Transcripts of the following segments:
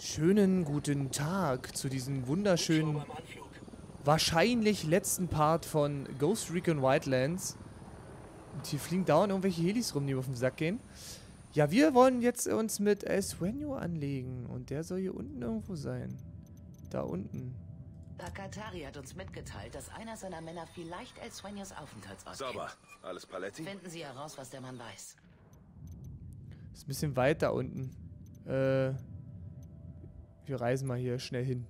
Schönen guten Tag zu diesem wunderschönen, wahrscheinlich letzten Part von Ghost Recon Wildlands. Und hier fliegen dauernd irgendwelche Helis rum, die mir auf den Sack gehen. Ja, wir wollen jetzt uns mit El Sueño anlegen. Und der soll hier unten irgendwo sein. Da unten. Pakatari hat uns mitgeteilt, dass einer seiner Männer vielleicht El Sueños Aufenthaltsort Sauber. kennt. Alles Paletti? Finden Sie heraus, was der Mann weiß. Ist ein bisschen weit da unten. Äh, wir reisen mal hier schnell hin.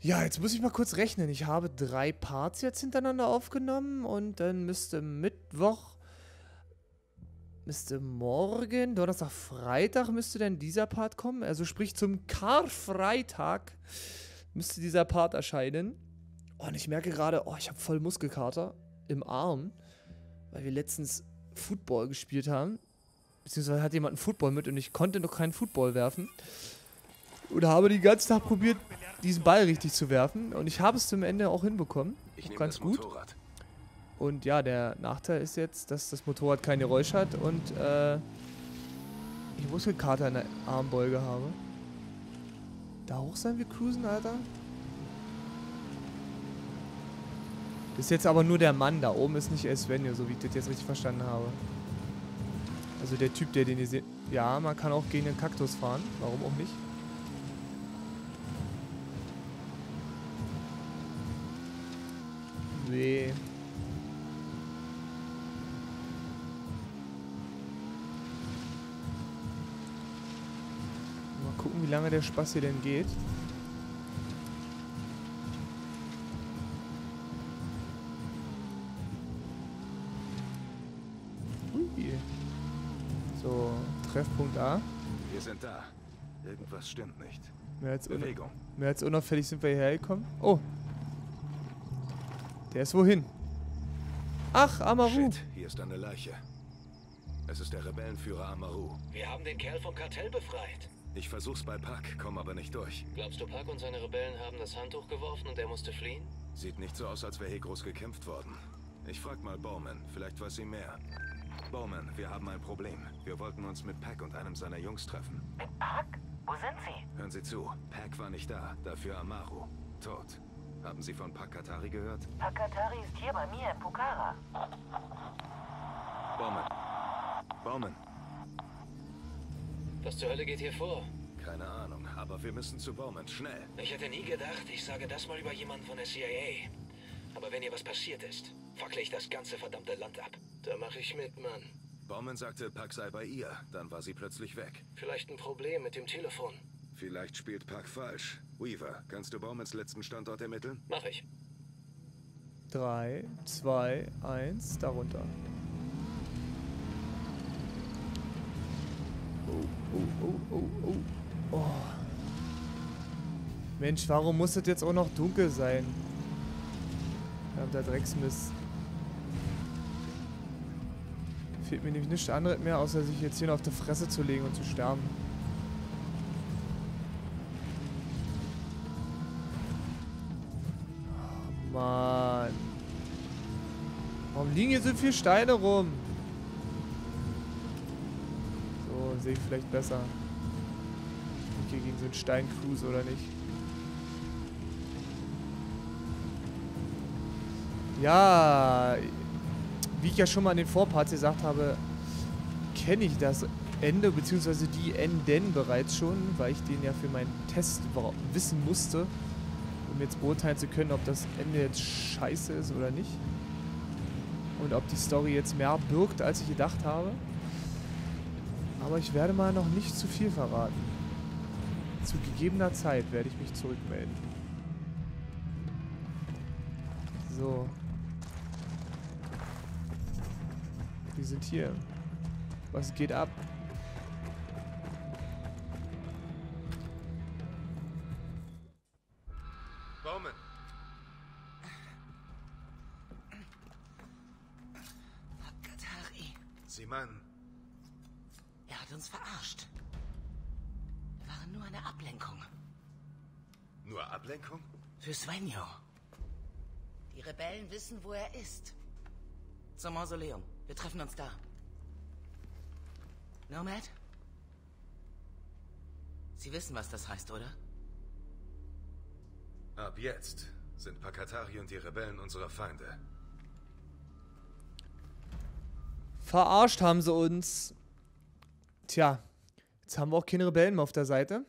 Ja, jetzt muss ich mal kurz rechnen. Ich habe drei Parts jetzt hintereinander aufgenommen und dann müsste Mittwoch, müsste morgen, Donnerstag, Freitag müsste dann dieser Part kommen. Also sprich zum Karfreitag müsste dieser Part erscheinen. Und ich merke gerade, oh, ich habe voll Muskelkater im Arm, weil wir letztens Football gespielt haben. Beziehungsweise hat jemand einen Football mit und ich konnte noch keinen Football werfen. Und habe den ganzen Tag probiert, diesen Ball richtig zu werfen. Und ich habe es zum Ende auch hinbekommen. Ich Auch ganz gut. Und ja, der Nachteil ist jetzt, dass das Motorrad kein Geräusch hat und äh, ich Muskelkater in der Armbeuge habe. Da hoch sein wir cruisen, Alter? Das ist jetzt aber nur der Mann, da oben ist nicht El Svenio, so wie ich das jetzt richtig verstanden habe. Also der Typ, der den ihr seht. Ja, man kann auch gegen den Kaktus fahren, warum auch nicht? Nee. Mal gucken, wie lange der Spaß hier denn geht. Ui. So, Treffpunkt A. Wir sind da. Irgendwas stimmt nicht. Mehr als, un Bewegung. mehr als unauffällig sind wir hierher gekommen. Oh. Der ist wohin? Ach, Amaru. Shit, hier ist eine Leiche. Es ist der Rebellenführer Amaru. Wir haben den Kerl vom Kartell befreit. Ich versuch's bei Pack, komm aber nicht durch. Glaubst du, Park und seine Rebellen haben das Handtuch geworfen und er musste fliehen? Sieht nicht so aus, als wäre hier groß gekämpft worden. Ich frag mal Bowman, vielleicht weiß sie mehr. Bowman, wir haben ein Problem. Wir wollten uns mit Pack und einem seiner Jungs treffen. Mit Park? Wo sind Sie? Hören Sie zu, Pack war nicht da, dafür Amaru. Tot. Haben Sie von Pack Katari gehört? Pakatari ist hier bei mir in Pukara. Bowman. Bowman. Was zur Hölle geht hier vor? Keine Ahnung, aber wir müssen zu Bowman, schnell. Ich hätte nie gedacht, ich sage das mal über jemanden von der CIA. Aber wenn hier was passiert ist, fackle ich das ganze verdammte Land ab. Da mache ich mit, Mann. Bowman sagte, Pack sei bei ihr, dann war sie plötzlich weg. Vielleicht ein Problem mit dem Telefon. Vielleicht spielt Pack falsch. Weaver, kannst du Bowmans letzten Standort ermitteln? Mach ich. 3, 2, 1, darunter. Oh, oh, oh, oh, oh. oh. Mensch, warum muss das jetzt auch noch dunkel sein? Verdammter Drecksmist. Fehlt mir nämlich nichts anderes mehr, außer sich jetzt hier noch auf die Fresse zu legen und zu sterben. Mann. Warum liegen hier so viele Steine rum? So, sehe ich vielleicht besser. Ich gegen so einen Steincruise oder nicht. Ja, wie ich ja schon mal in den Vorparts gesagt habe, kenne ich das Ende, beziehungsweise die Enden bereits schon, weil ich den ja für meinen Test wissen musste, um jetzt beurteilen zu können, ob das Ende jetzt scheiße ist oder nicht. Und ob die Story jetzt mehr birgt, als ich gedacht habe. Aber ich werde mal noch nicht zu viel verraten. Zu gegebener Zeit werde ich mich zurückmelden. So. Wir sind hier. Was geht ab? Ablenkung? Für Svenjo. Die Rebellen wissen, wo er ist. Zum Mausoleum. Wir treffen uns da. Nomad? Sie wissen, was das heißt, oder? Ab jetzt sind Pakatari und die Rebellen unsere Feinde. Verarscht haben sie uns. Tja, jetzt haben wir auch keine Rebellen mehr auf der Seite.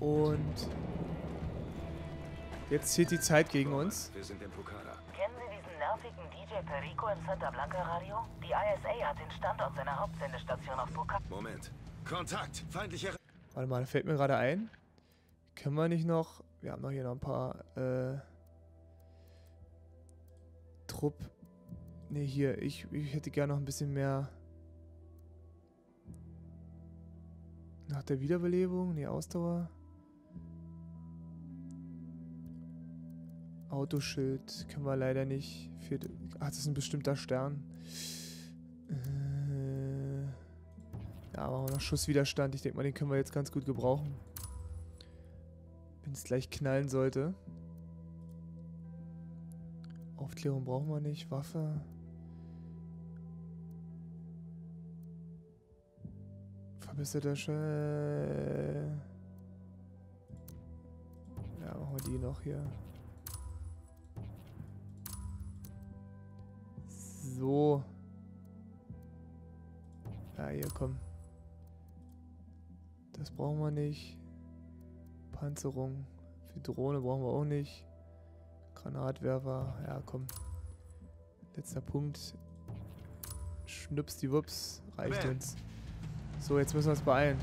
Und jetzt zählt die Zeit gegen uns. Wir sind in Pukara. Kennen Sie diesen nervigen DJ Perico im Santa Blanca Radio? Die ISA hat den Standort seiner Hauptsendestation auf Buka. Moment. Kontakt! Feindlicher... Re Warte mal, da fällt mir gerade ein. Können wir nicht noch. Wir haben noch hier noch ein paar. Äh, Trupp. Ne, hier. Ich, ich hätte gerne noch ein bisschen mehr. Nach der Wiederbelebung? Ne, Ausdauer. Autoschild können wir leider nicht. Für, ach, das ist ein bestimmter Stern. Äh, ja, aber noch Schusswiderstand. Ich denke mal, den können wir jetzt ganz gut gebrauchen. Wenn es gleich knallen sollte. Aufklärung brauchen wir nicht. Waffe. Verbesserter Schell. Ja, machen wir die noch hier. So. Ja, hier, komm. Das brauchen wir nicht. Panzerung. Für Drohne brauchen wir auch nicht. Granatwerfer. Ja, komm. Letzter Punkt. Schnips die Wups. Reicht Ben. uns. So, jetzt müssen wir uns beeilen.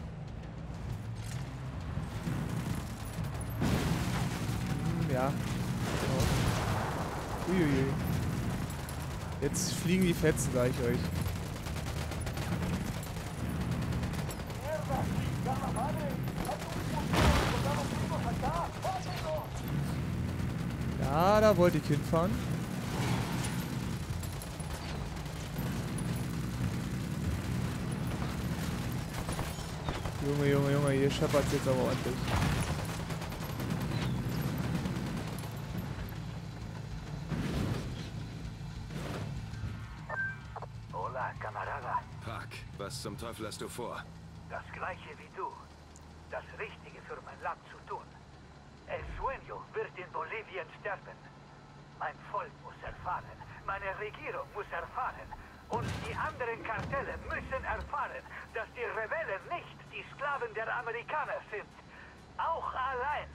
Hm, ja. Genau. Uiuiui. Jetzt fliegen die Fetzen, sag ich euch. Ja, da wollte ich hinfahren. Junge, Junge, Junge, hier scheppert's jetzt aber ordentlich. Teufel hast du vor? Das gleiche wie du. Das Richtige für mein Land zu tun. El Sueño wird in Bolivien sterben. Mein Volk muss erfahren. Meine Regierung muss erfahren. Und die anderen Kartelle müssen erfahren, dass die Rebellen nicht die Sklaven der Amerikaner sind. Auch allein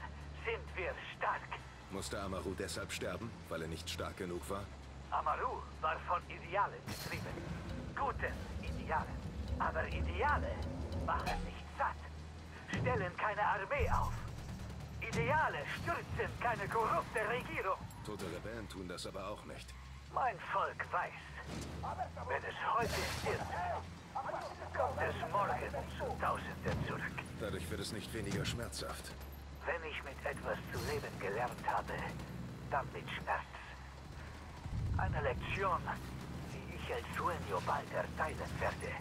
sind wir stark. Musste Amaru deshalb sterben, weil er nicht stark genug war? Amaru war von Idealen getrieben. Guten Idealen. Aber Ideale machen nicht satt. Stellen keine Armee auf. Ideale stürzen keine korrupte Regierung. Tote Rebellen tun das aber auch nicht. Mein Volk weiß, wenn es heute stirbt, kommt es morgen zu Tausenden zurück. Dadurch wird es nicht weniger schmerzhaft. Wenn ich mit etwas zu leben gelernt habe, dann mit Schmerz. Eine Lektion, die ich El Sueño bald erteilen werde.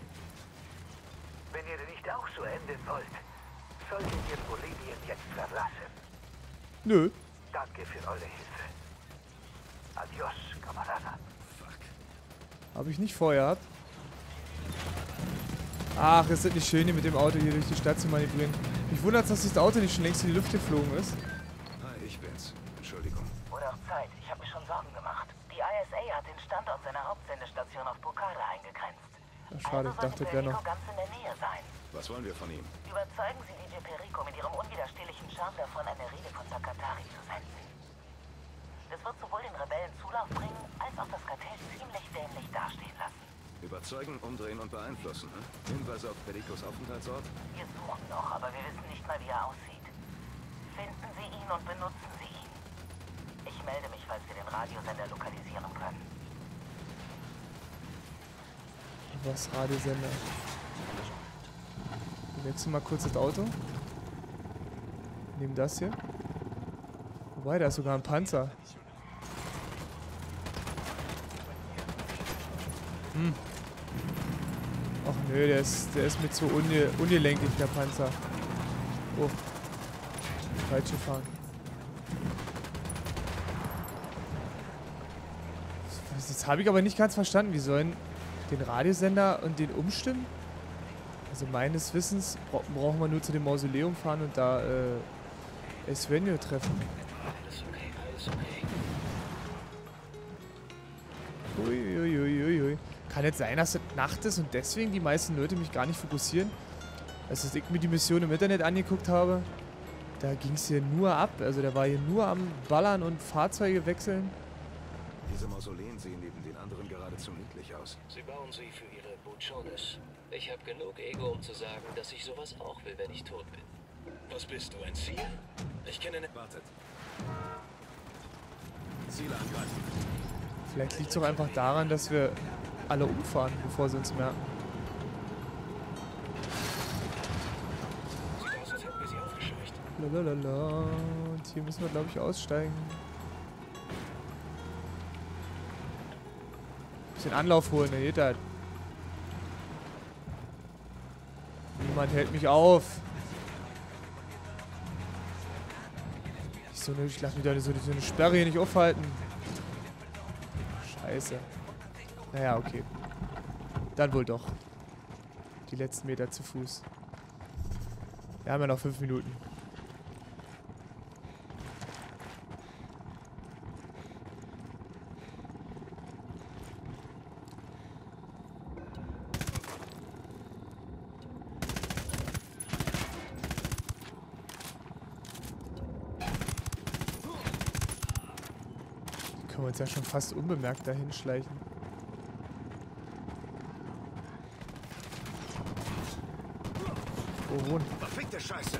Wenn ihr nicht auch so enden wollt, solltet ihr Bolivien jetzt verlassen. Nö. Danke für eure Hilfe. Adios, Camarada. Fuck. Habe ich nicht vorgehabt. Ach, ist das nicht schön, hier mit dem Auto hier durch die Stadt zu manövrieren. Mich wundert, dass das Auto nicht schon längst in die Luft geflogen ist. Hi, ich bin's. Entschuldigung. Wurde auch Zeit. Ich habe mir schon Sorgen gemacht. Die ISA hat den Standort seiner Hauptsendestation auf Bukhara eingegrenzt. Ach, schade, ich dachte, wäre noch. ganz in der Nähe sein. Was wollen wir von ihm? Überzeugen Sie DJ Perico mit Ihrem unwiderstehlichen Charme davon, eine Rede von Takatari zu senden. Das wird sowohl den Rebellen Zulauf bringen, als auch das Kartell ziemlich dämlich dastehen lassen. Überzeugen, umdrehen und beeinflussen, hm? Hinweise auf Pericos Aufenthaltsort? Wir suchen noch, aber wir wissen nicht mal, wie er aussieht. Finden Sie ihn und benutzen Sie ihn. Ich melde mich, falls wir den Radiosender lokalisieren können. Was Radiosender. Wir wechseln mal kurz das Auto. Nehmen das hier. Wobei, da ist sogar ein Panzer. Hm. Ach nö, der ist, der ist mit so unge ungelenkig, der Panzer. Oh. Falsch gefahren. Jetzt habe ich aber nicht ganz verstanden, wie sollen den Radiosender und den umstimmen? Also meines Wissens bra brauchen wir nur zu dem Mausoleum fahren und da äh, Esvenio treffen. Alles okay, alles okay. Uiuiuiui. Kann jetzt sein, dass es Nacht ist und deswegen die meisten Leute mich gar nicht fokussieren. Als ich mir die Mission im Internet angeguckt habe, da ging es hier nur ab. Also, der war hier nur am Ballern und Fahrzeuge wechseln. Diese Mausoleen sehen neben den anderen geradezu niedlich aus. Sie bauen sie für ihre Buchones. Ich habe genug Ego, um zu sagen, dass ich sowas auch will, wenn ich tot bin. Was bist du, ein Ziel? Ich kenne ne... Wartet. Ziele angreifen. Vielleicht liegt es auch einfach daran, dass wir alle umfahren, bevor sie uns merken. Sieht aus, als hätten wir sie aufgescheucht. Lalalala. Und hier müssen wir, glaube ich, aussteigen. Bisschen Anlauf holen, dann geht das. Niemand hält mich auf. Ich, so eine, ich lass mich da so, so eine Sperre hier nicht aufhalten. Scheiße. Naja, okay. Dann wohl doch. Die letzten Meter zu Fuß. Wir haben ja noch fünf Minuten. Uns ja schon fast unbemerkt dahin schleichen. Oh, wohn. Verfickte Scheiße!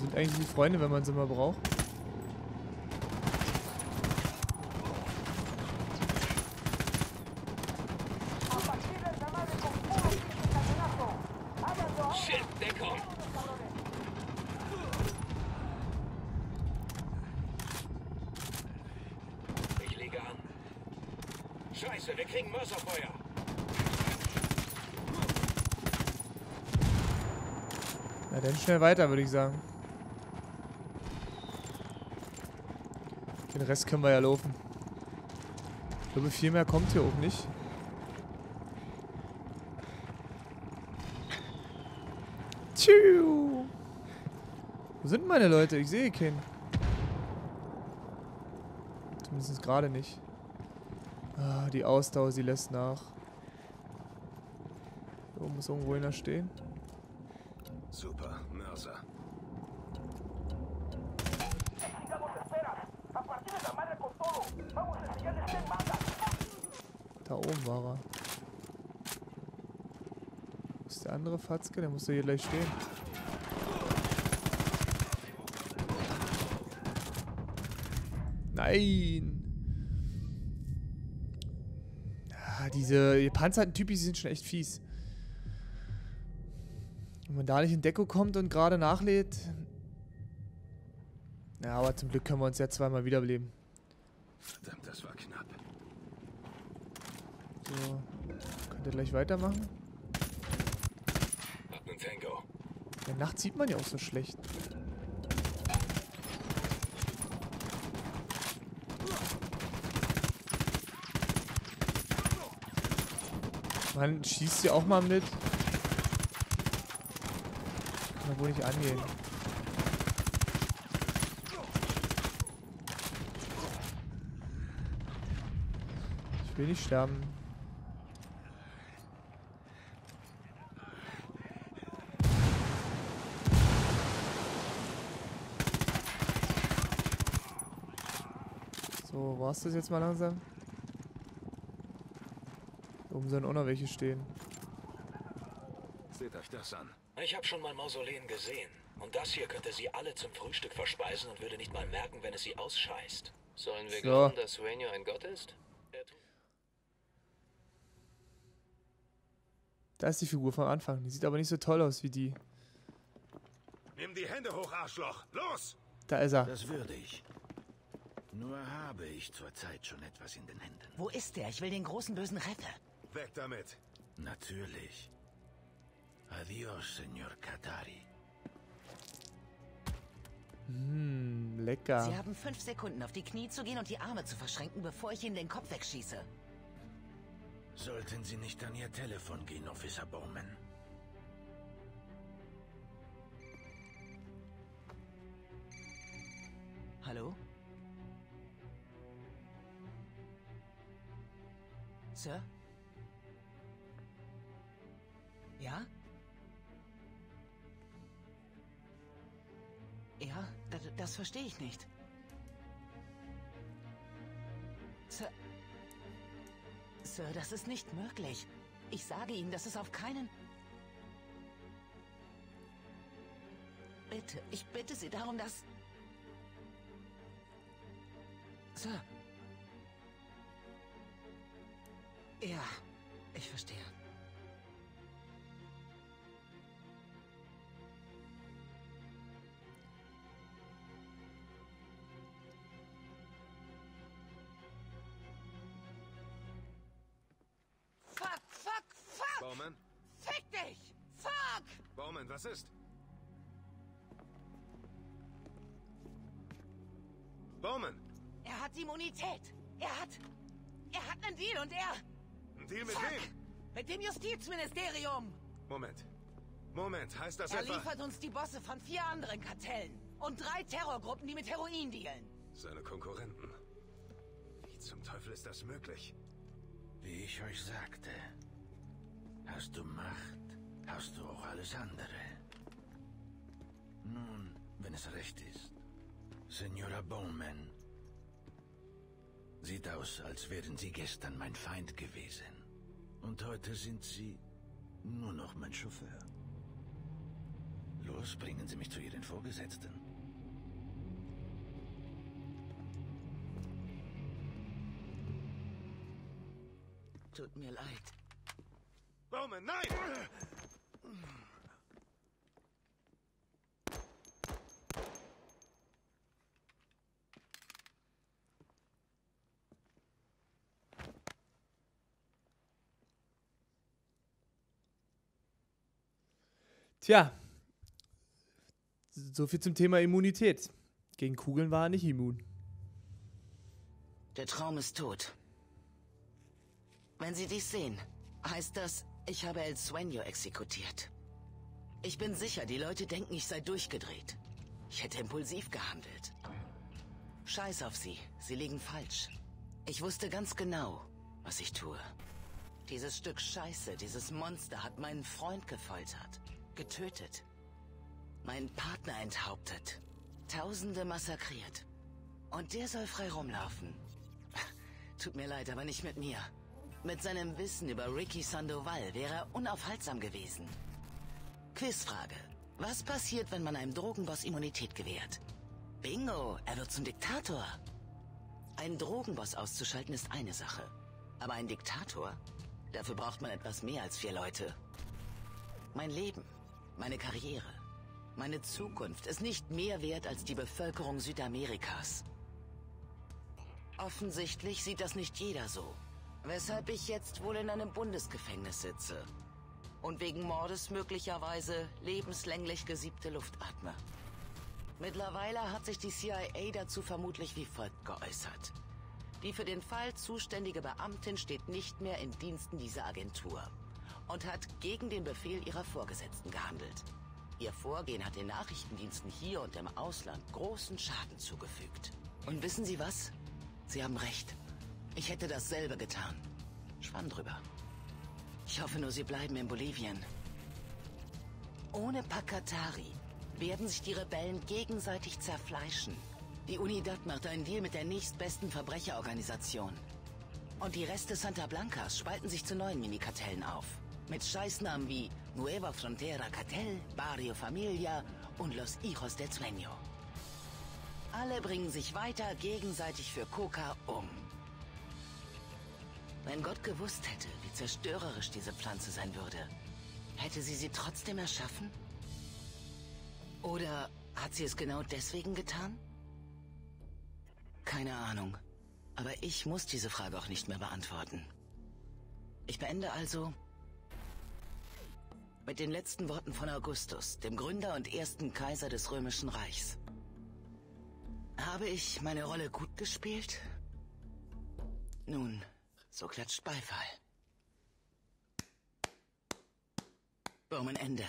Sind eigentlich die Freunde, wenn man sie mal braucht. Shit, Deckung! Ich lege an. Scheiße, wir kriegen Mörserfeuer. Na dann schnell weiter, würde ich sagen. Den Rest können wir ja laufen. Ich glaube, viel mehr kommt hier auch nicht. Tschiu. Wo sind meine Leute? Ich sehe keinen. Zumindest gerade nicht. Ah, die Ausdauer, sie lässt nach. Da oben muss irgendwo einer stehen. Super, Mörser. Da oben war er. Wo ist der andere Fatzke? Der muss doch hier gleich stehen. Nein! Diese gepanzerten Typen, die sind schon echt fies. Wenn man da nicht in Deko kommt und gerade nachlädt. Ja, aber zum Glück können wir uns ja zweimal wiederbeleben. Verdammt, das war knapp. So. Könnt ihr gleich weitermachen? Hab nen Tango. Ja, nachts sieht man ja auch so schlecht. Man schießt ja auch mal mit. Kann doch wohl nicht angehen. Ich will nicht sterben. So, war's das jetzt mal langsam? Oben sollen auch noch welche stehen. Seht euch das an. Ich habe schon mal Mausoleen gesehen. Und das hier könnte sie alle zum Frühstück verspeisen und würde nicht mal merken, wenn es sie ausscheißt. Sollen wir So. glauben, dass Sueño ein Gott ist? Er tut Da ist die Figur vom Anfang. Die sieht aber nicht so toll aus wie die. Nimm die Hände hoch, Arschloch! Los! Da ist er. Das würde ich. Nur habe ich zurzeit schon etwas in den Händen. Wo ist der? Ich will den großen bösen Retter. Weg damit! Natürlich. Adios, Señor Katari. Hm, lecker. Sie haben fünf Sekunden auf die Knie zu gehen und die Arme zu verschränken, bevor ich Ihnen den Kopf wegschieße. Sollten Sie nicht an Ihr Telefon gehen, Officer Bowman? Hallo? Sir? Das, verstehe ich nicht. Sir. Sir, das ist nicht möglich. Ich sage Ihnen, das ist auf keinen... Bitte, ich bitte Sie darum, dass... dich! Fuck! Bowman, was ist? Bowman! Er hat Immunität. Er hat... Er hat einen Deal und er... Ein Deal mit Fuck! wem? Mit dem Justizministerium! Moment. Moment, heißt das Er etwa... liefert uns die Bosse von vier anderen Kartellen und drei Terrorgruppen, die mit Heroin dealen. Seine Konkurrenten. Wie zum Teufel ist das möglich? Wie ich euch sagte, hast du Macht, hast du auch alles andere. Nun, wenn es recht ist, Senora Bowman, sieht aus, als wären Sie gestern mein Feind gewesen. Und heute sind Sie nur noch mein Chauffeur. Los, bringen Sie mich zu Ihren Vorgesetzten. Tut mir leid. Bowman, nein! Tja. So viel zum Thema Immunität. Gegen Kugeln war er nicht immun. Der Traum ist tot. Wenn Sie dies sehen, heißt das, ich habe El Sueño exekutiert. Ich bin sicher, die Leute denken, ich sei durchgedreht. Ich hätte impulsiv gehandelt. Scheiß auf Sie, Sie liegen falsch. Ich wusste ganz genau, was ich tue. Dieses Stück Scheiße, dieses Monster hat meinen Freund gefoltert, getötet, meinen Partner enthauptet, Tausende massakriert. Und der soll frei rumlaufen. Tut mir leid, aber nicht mit mir. Mit seinem Wissen über Ricky Sandoval wäre er unaufhaltsam gewesen. Quizfrage. Was passiert, wenn man einem Drogenboss Immunität gewährt? Bingo, er wird zum Diktator. Einen Drogenboss auszuschalten ist eine Sache. Aber ein Diktator? Dafür braucht man etwas mehr als vier Leute. Mein Leben, meine Karriere, meine Zukunft ist nicht mehr wert als die Bevölkerung Südamerikas. Offensichtlich sieht das nicht jeder so. Weshalb ich jetzt wohl in einem Bundesgefängnis sitze. Und wegen Mordes möglicherweise lebenslänglich gesiebte Luft atme. Mittlerweile hat sich die CIA dazu vermutlich wie folgt geäußert. Die für den Fall zuständige Beamtin steht nicht mehr in Diensten dieser Agentur und hat gegen den Befehl ihrer Vorgesetzten gehandelt. Ihr Vorgehen hat den Nachrichtendiensten hier und im Ausland großen Schaden zugefügt. Und wissen Sie was? Sie haben recht. Ich hätte dasselbe getan. Schwamm drüber. Ich hoffe nur, Sie bleiben in Bolivien. Ohne Pakatari werden sich die Rebellen gegenseitig zerfleischen. Die Unidad macht einen Deal mit der nächstbesten Verbrecherorganisation. Und die Reste Santa Blancas spalten sich zu neuen Minikartellen auf. Mit Scheißnamen wie Nueva Frontera Cartel, Barrio Familia und Los Hijos del Sueño. Alle bringen sich weiter gegenseitig für Coca um. Wenn Gott gewusst hätte, wie zerstörerisch diese Pflanze sein würde, hätte sie sie trotzdem erschaffen? Oder hat sie es genau deswegen getan? Keine Ahnung. Aber ich muss diese Frage auch nicht mehr beantworten. Ich beende also mit den letzten Worten von Augustus, dem Gründer und ersten Kaiser des Römischen Reichs. Habe ich meine Rolle gut gespielt? Nun, so klatscht Beifall. Bowman Ende.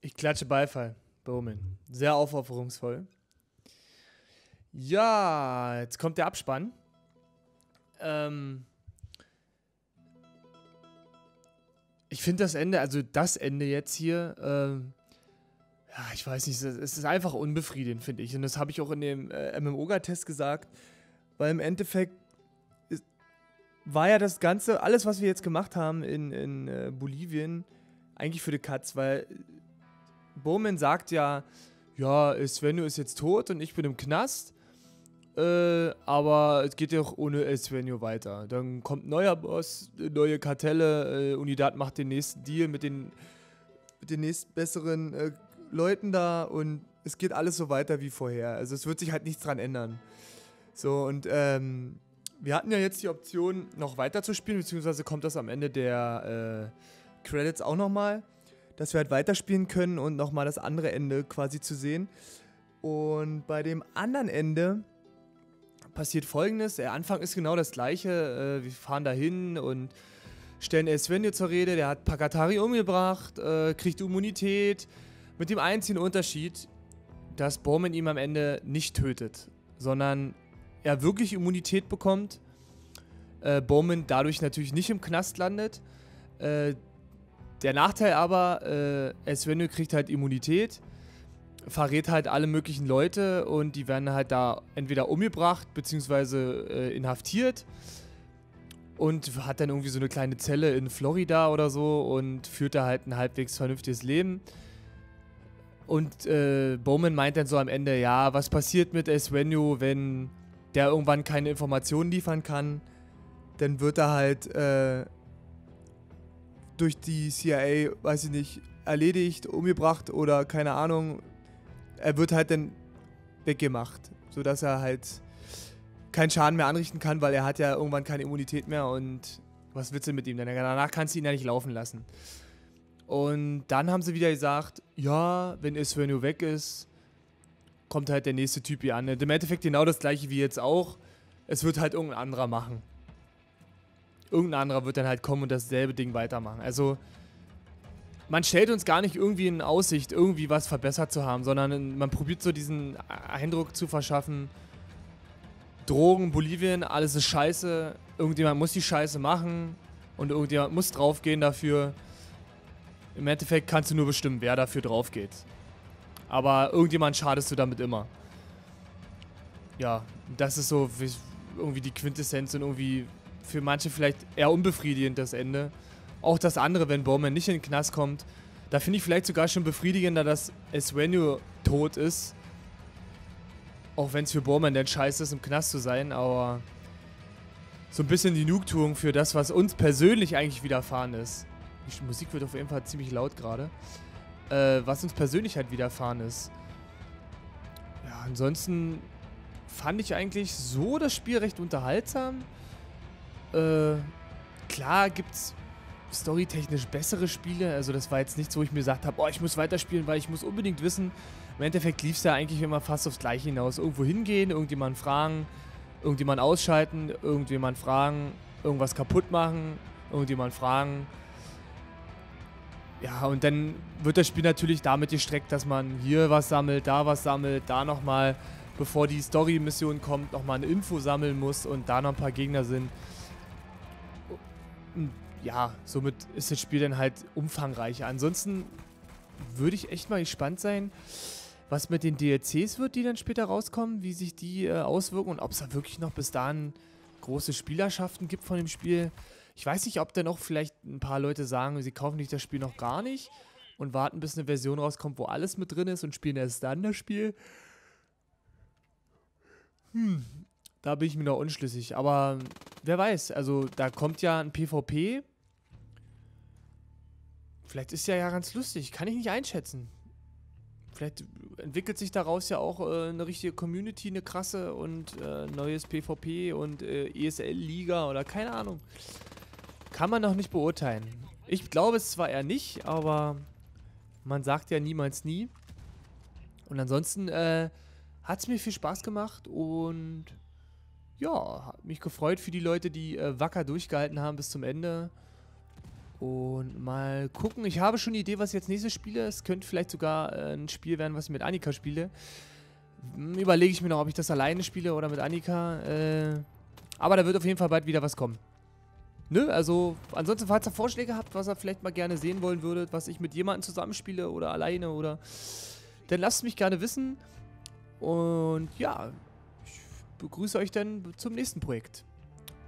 Ich klatsche Beifall. Bowman. Sehr aufopferungsvoll. Ja, jetzt kommt der Abspann. Ähm ich finde das Ende, also das Ende jetzt hier, ähm ja, ich weiß nicht, es ist einfach unbefriedigend, finde ich. Und das habe ich auch in dem äh, MMOGA-Test gesagt, weil im Endeffekt ist, war ja das Ganze, alles, was wir jetzt gemacht haben in, in äh, Bolivien, eigentlich für die Katz, weil Bowman sagt ja, ja, Svenjo ist jetzt tot und ich bin im Knast. Äh, aber es geht ja auch ohne Svenjo weiter. Dann kommt neuer Boss, neue Kartelle, äh, Unidad macht den nächsten Deal mit den, mit den nächstbesseren äh, Leuten da und es geht alles so weiter wie vorher. Also es wird sich halt nichts dran ändern. So, und ähm, wir hatten ja jetzt die Option, noch weiter zu spielen, beziehungsweise kommt das am Ende der äh, Credits auch nochmal, dass wir halt weiterspielen können und nochmal das andere Ende quasi zu sehen. Und bei dem anderen Ende passiert folgendes: Der Anfang ist genau das gleiche. Äh, wir fahren dahin und stellen Svenjo zur Rede. Der hat Pakatari umgebracht, äh, kriegt Immunität. Mit dem einzigen Unterschied, dass Bowman ihn am Ende nicht tötet, sondern er wirklich Immunität bekommt. Äh, Bowman dadurch natürlich nicht im Knast landet. Äh, der Nachteil aber, äh, Svenjo kriegt halt Immunität, verrät halt alle möglichen Leute und die werden halt da entweder umgebracht bzw. Äh, inhaftiert und hat dann irgendwie so eine kleine Zelle in Florida oder so und führt da halt ein halbwegs vernünftiges Leben. Und äh, Bowman meint dann so am Ende, ja, was passiert mit Esvenio, wenn der irgendwann keine Informationen liefern kann? Dann wird er halt äh, durch die CIA, weiß ich nicht, erledigt, umgebracht oder keine Ahnung. Er wird halt dann weggemacht, sodass er halt keinen Schaden mehr anrichten kann, weil er hat ja irgendwann keine Immunität mehr und was willst du mit ihm? Denn danach kannst du ihn ja nicht laufen lassen. Und dann haben sie wieder gesagt, ja, wenn Esvenio weg ist, kommt halt der nächste Typ hier an. Im Endeffekt genau das gleiche wie jetzt auch. Es wird halt irgendein anderer machen. Irgendein anderer wird dann halt kommen und dasselbe Ding weitermachen. Also, man stellt uns gar nicht irgendwie in Aussicht, irgendwie was verbessert zu haben, sondern man probiert so diesen Eindruck zu verschaffen, Drogen, Bolivien, alles ist scheiße, irgendjemand muss die Scheiße machen und irgendjemand muss draufgehen dafür. Im Endeffekt kannst du nur bestimmen, wer dafür drauf geht. Aber irgendjemand schadest du damit immer. Ja, das ist so irgendwie die Quintessenz und irgendwie für manche vielleicht eher unbefriedigend das Ende. Auch das andere, wenn Bowman nicht in den Knast kommt. Da finde ich vielleicht sogar schon befriedigender, dass Esvenio tot ist. Auch wenn es für Bowman dann scheiße ist, im Knast zu sein, aber so ein bisschen die Genugtuung für das, was uns persönlich eigentlich widerfahren ist. Die Musik wird auf jeden Fall ziemlich laut gerade. Äh, was uns persönlich halt widerfahren ist. Ja, ansonsten fand ich eigentlich so das Spiel recht unterhaltsam. Äh, klar gibt's storytechnisch bessere Spiele. Also das war jetzt nichts, wo ich mir gesagt habe, oh, ich muss weiterspielen, weil ich muss unbedingt wissen. Im Endeffekt lief es ja eigentlich immer fast aufs Gleiche hinaus. Irgendwo hingehen, irgendjemanden fragen, irgendjemand ausschalten, irgendjemand fragen, irgendwas kaputt machen, irgendjemand fragen, ja, und dann wird das Spiel natürlich damit gestreckt, dass man hier was sammelt, da was sammelt, da nochmal, bevor die Story-Mission kommt, nochmal eine Info sammeln muss und da noch ein paar Gegner sind. Ja, somit ist das Spiel dann halt umfangreicher. Ansonsten würde ich echt mal gespannt sein, was mit den DLCs wird, die dann später rauskommen, wie sich die äh, auswirken und ob es da wirklich noch bis dahin große Spielerschaften gibt von dem Spiel. Ich weiß nicht, ob dann auch vielleicht ein paar Leute sagen, sie kaufen sich das Spiel noch gar nicht und warten, bis eine Version rauskommt, wo alles mit drin ist und spielen erst dann das Spiel. Hm, da bin ich mir noch unschlüssig. Aber wer weiß, also da kommt ja ein PvP. Vielleicht ist ja ja ganz lustig, kann ich nicht einschätzen. Vielleicht entwickelt sich daraus ja auch äh, eine richtige Community, eine krasse und äh, neues PvP und äh, ESL-Liga oder keine Ahnung. Kann man noch nicht beurteilen. Ich glaube es zwar eher nicht, aber man sagt ja niemals nie. Und ansonsten äh, hat es mir viel Spaß gemacht und ja, hat mich gefreut für die Leute, die äh, wacker durchgehalten haben bis zum Ende. Und mal gucken. Ich habe schon eine Idee, was ich jetzt nächstes spiele. Es könnte vielleicht sogar äh, ein Spiel werden, was ich mit Annika spiele. Hm, Überlege ich mir noch, ob ich das alleine spiele oder mit Annika. Äh, aber da wird auf jeden Fall bald wieder was kommen. Nö, also ansonsten, falls ihr Vorschläge habt, was ihr vielleicht mal gerne sehen wollen würdet, was ich mit jemandem zusammenspiele oder alleine oder... Dann lasst mich gerne wissen. Und ja, ich begrüße euch dann zum nächsten Projekt.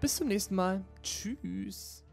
Bis zum nächsten Mal. Tschüss.